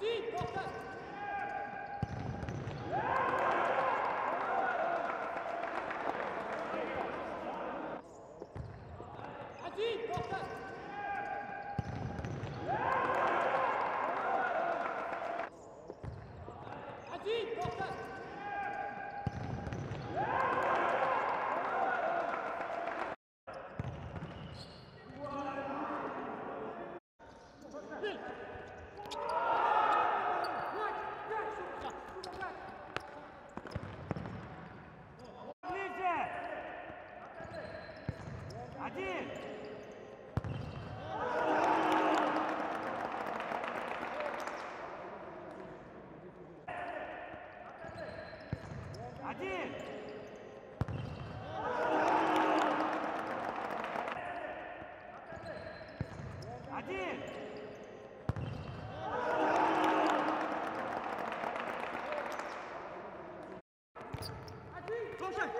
Yeah! 没事